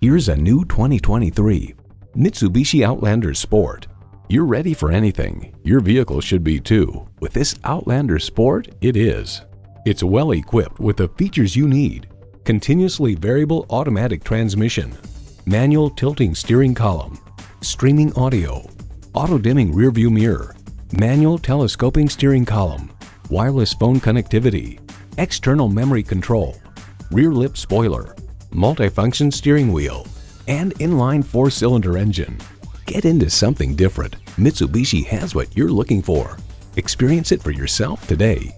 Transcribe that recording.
Here's a new 2023 Mitsubishi Outlander Sport. You're ready for anything. Your vehicle should be too. With this Outlander Sport, it is. It's well equipped with the features you need. Continuously variable automatic transmission, manual tilting steering column, streaming audio, auto-dimming rearview mirror, manual telescoping steering column, wireless phone connectivity, external memory control, rear lip spoiler, multifunction steering wheel, and inline four-cylinder engine. Get into something different. Mitsubishi has what you're looking for. Experience it for yourself today.